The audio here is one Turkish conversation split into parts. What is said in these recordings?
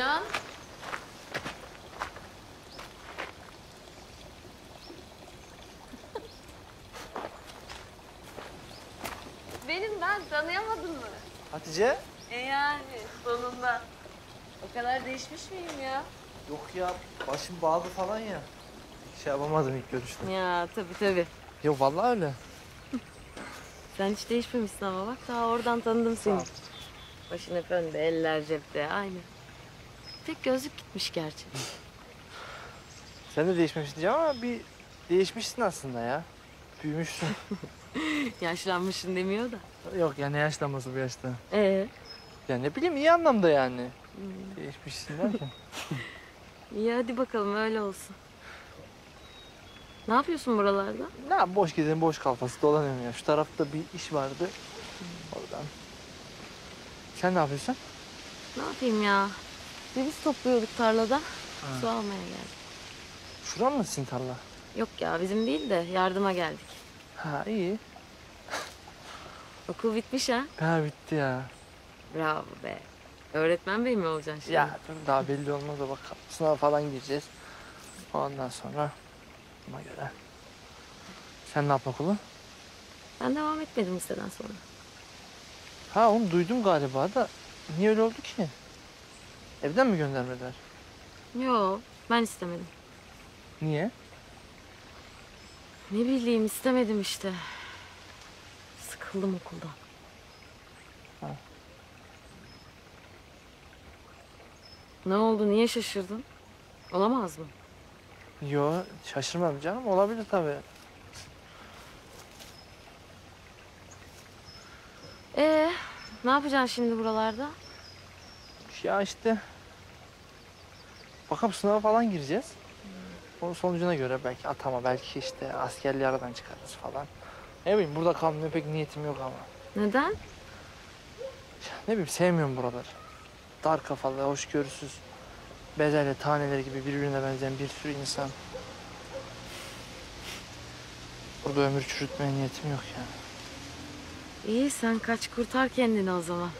Sinan. Benim ben tanıyamadın mı? Hatice? E yani sonunda. O kadar değişmiş miyim ya? Yok ya başım bağlı falan ya. Şey yapamadım ilk görüşte. Ya tabii tabii. Yok vallahi öyle. Sen hiç değişmemişsin ama bak daha oradan tanıdım seni. Başın hep önde, eller cepte aynı. Tek gözlük gitmiş gerçi. Sen de değişmemişsin diyeceğim ama bir değişmişsin aslında ya. Büyümüşsün. Yaşlanmışsın demiyor da. Yok ya ne yaşlanması bu yaşta. Ee, Ya ne bileyim iyi anlamda yani. Değişmişsin derken. iyi hadi bakalım öyle olsun. Ne yapıyorsun buralarda? ne boş gezelim boş kalfası dolanıyorum ya. Şu tarafta bir iş vardı. Oradan. Sen ne yapıyorsun? Ne yapayım ya? Ceviz topluyorduk tarlada. Su almaya geldik. Şuran mı sizin tarla? Yok ya bizim değil de yardıma geldik. Ha iyi. Okul bitmiş ha. Ha bitti ya. Bravo be. Öğretmen bey mi olacaksın şimdi? Ya dur daha belli olmaz da bakalım. Sınava falan gireceğiz. Ondan sonra buna göre. Sen ne yap okulu? Ben devam etmedim liseden sonra. Ha onu duydum galiba da niye öyle oldu ki? Evden mi göndermediler? Yo ben istemedim. Niye? Ne bileyim istemedim işte. Sıkıldım okuldan. Ha. Ne oldu? Niye şaşırdın? Olamaz mı? Yo şaşırmadım canım olabilir tabii. Ee, ne yapacaksın şimdi buralarda? Ya işte bakalım sınava falan gireceğiz. Onun sonucuna göre belki atama belki işte askerliği aradan çıkarırız falan. Ne bileyim burada kalmaya pek niyetim yok ama. Neden? Ne bileyim sevmiyorum buraları. Dar kafalı, hoşgörüsüz, bezelye taneleri gibi birbirine benzeyen bir sürü insan. Burada ömür çürütmeye niyetim yok yani. İyi sen kaç kurtar kendini o zaman.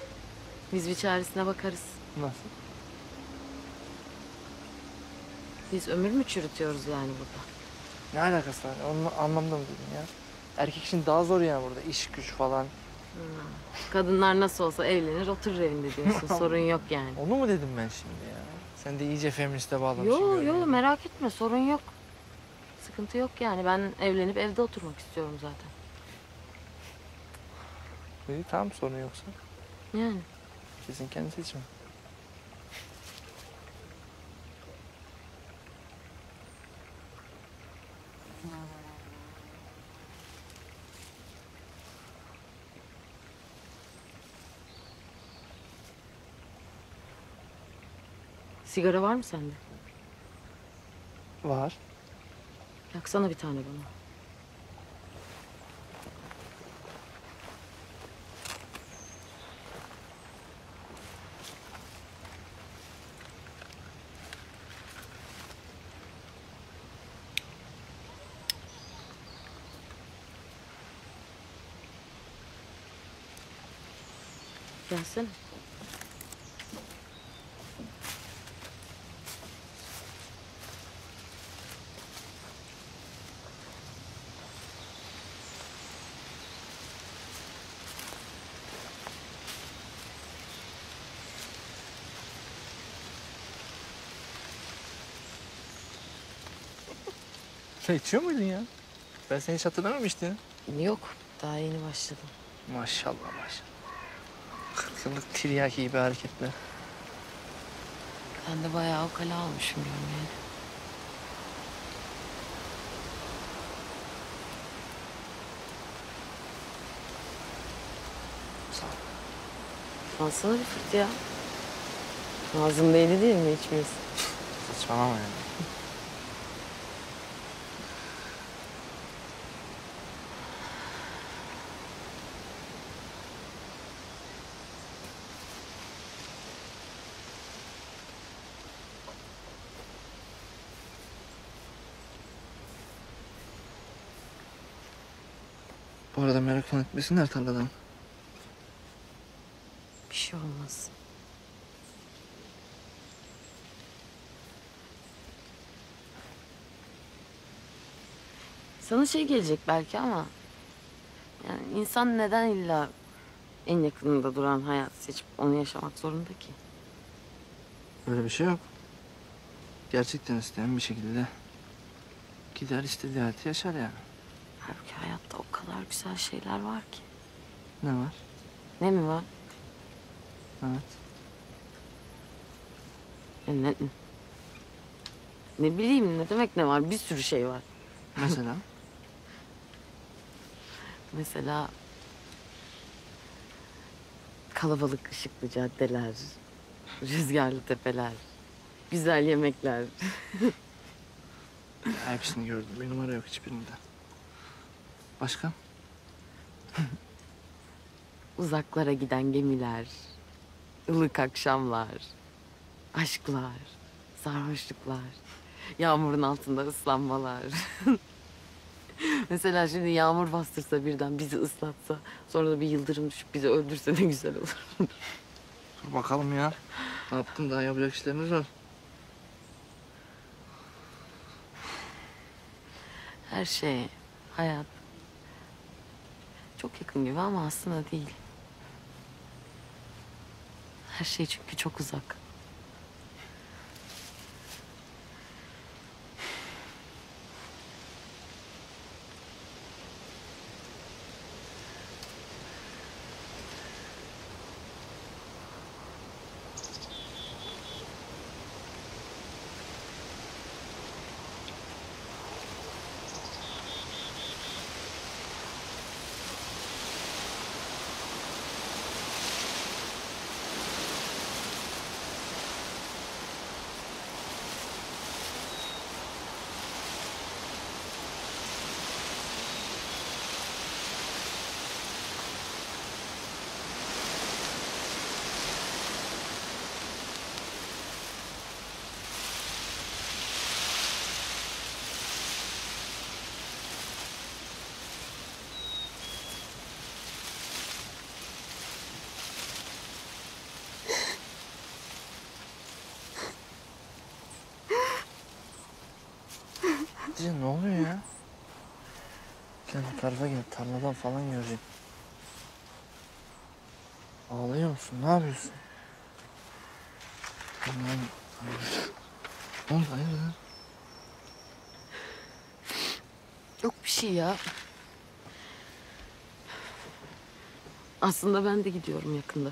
Biz bir çaresine bakarız. Nasıl? Biz ömür mü çürütüyoruz yani burada? Ne alakası var? Onun anlamda mı dedin ya? Erkek için daha zor yani burada. iş güç falan. Kadınlar nasıl olsa evlenir oturur evinde diyorsun. Sorun yok yani. Onu mu dedim ben şimdi ya? Sen de iyice feministe bağlamışsın. Yo görüyorum. yo merak etme sorun yok. Sıkıntı yok yani. Ben evlenip evde oturmak istiyorum zaten. İyi tamam sorun yoksa. Yani. Kesin kendi seçimi. Sigara var mı sende? Var. Yaksana bir tane bana. Gelsene. Sen içiyor muydun ya? Ben seni hiç hatırlamamıştım. Yok. Daha yeni başladım. Maşallah maşallah. Kırk yıllık tiryaki gibi hareketler. Ben de bayağı ukala olmuşum yani. Sağ ol. Alsana bir fırt ya. Ağzında eli değil mi içmiyorsun? Saçmalama yani. Arada merak falan etmesinler tarladan. Bir şey olmaz. Sana şey gelecek belki ama... Yani insan neden illa en yakınında duran hayat seçip onu yaşamak zorunda ki? Öyle bir şey yok. Gerçekten isteyen bir şekilde gider istediği hayatı yaşar yani. Halbuki hayatta o kadar güzel şeyler var ki. Ne var? Ne mi var? Evet. Ya ne, ne bileyim ne demek ne var? Bir sürü şey var. Mesela? Mesela kalabalık ışıklı caddeler, rüzgarlı tepeler, güzel yemekler. Hepsini gördüm. Bir numara yok hiçbirinde. Başka? Uzaklara giden gemiler, ılık akşamlar, aşklar, sarhoşluklar, yağmurun altında ıslanmalar. Mesela şimdi yağmur bastırsa birden bizi ıslatsa, sonra da bir yıldırım düşüp bizi öldürse ne güzel olur. Dur bakalım ya. Ne yaptın daha yapacak işlerimiz var. Her şey, hayat çok yakın gibi ama aslında değil. Her şey çünkü çok uzak. Hatice ne oluyor ya? Gel bu tarafa gel. Tarladan falan göreceğim. Ağlıyor musun? Ne yapıyorsun? Aman. Ne oldu hayırdır? Yok bir şey ya. Aslında ben de gidiyorum yakında.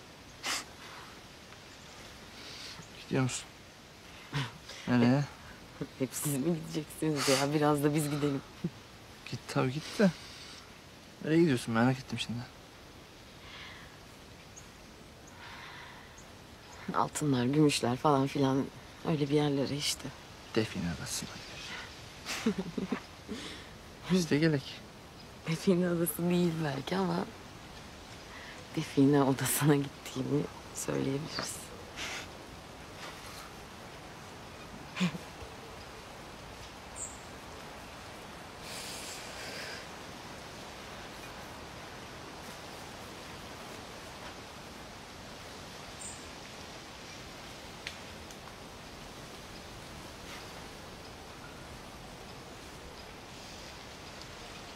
Gidiyor musun? Nereye? Hep siz mi gideceksiniz ya? Biraz da biz gidelim. Git tabii git de. Nereye gidiyorsun merak ettim şimdi. Altınlar, gümüşler falan filan öyle bir yerlere işte. Define adasına gidiyorsun. Biz de gelek. Define odası değil belki ama define odasına gittiğimi söyleyebiliriz.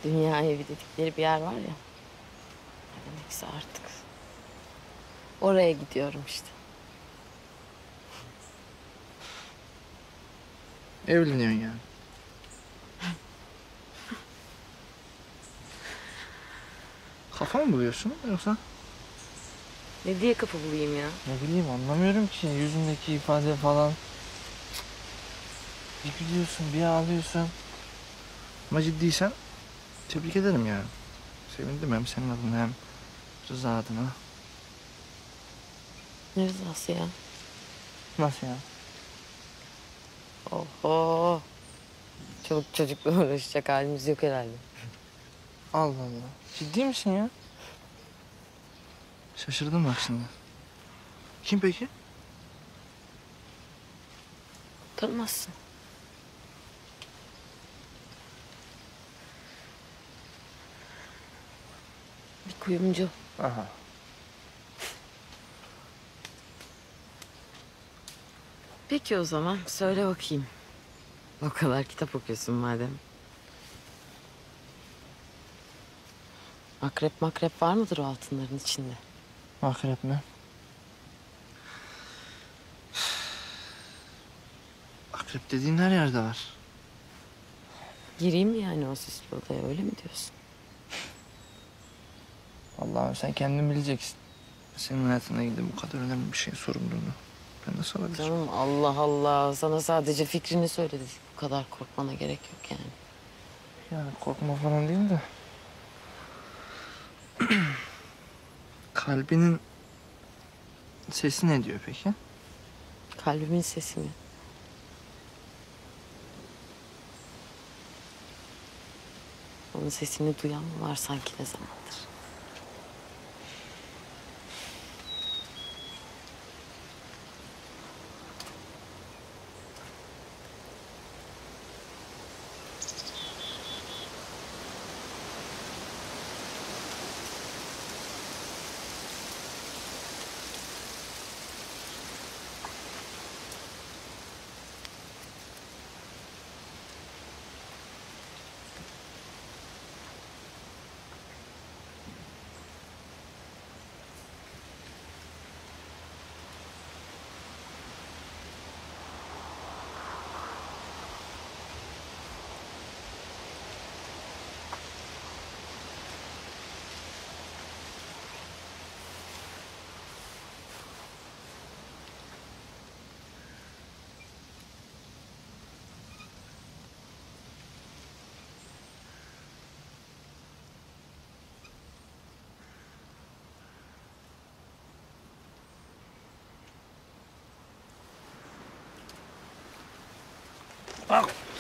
Dünya evi dedikleri bir yer var ya. Ne demekse artık. Oraya gidiyorum işte. Evleniyorsun yani. Kafa mı buluyorsun yoksa? Ne diye kapı bulayım ya? Ne bileyim anlamıyorum ki yüzündeki ifade falan. Bir gülüyorsun bir ağlıyorsun. Ama ciddiysen tebrik ederim yani. Sevindim hem senin adına hem Rıza adına. Ne rızası ya? Nasıl ya? Oho. Çoluk çocukla uğraşacak halimiz yok herhalde. Allah Allah. Ciddi misin ya? Şaşırdım bak şimdi. Kim peki? Tanımazsın. Kuyumcu. Aha. Peki o zaman söyle bakayım. O kadar kitap okuyorsun madem. Akrep makrep var mıdır o altınların içinde? Akrep mi? Akrep dediğin her yerde var. Gireyim mi yani o süslü odaya öyle mi diyorsun? Allah'ım sen kendin bileceksin. Senin hayatına ilgili bu kadar önemli bir şeyin sorumluluğunu. Ben nasıl alabilirim? Canım Allah Allah sana sadece fikrini söyledik. Bu kadar korkmana gerek yok yani. Yani korkma falan değil de. Kalbinin sesi ne diyor peki? Kalbimin sesi mi? Onun sesini duyan var sanki ne zamandır? Oh.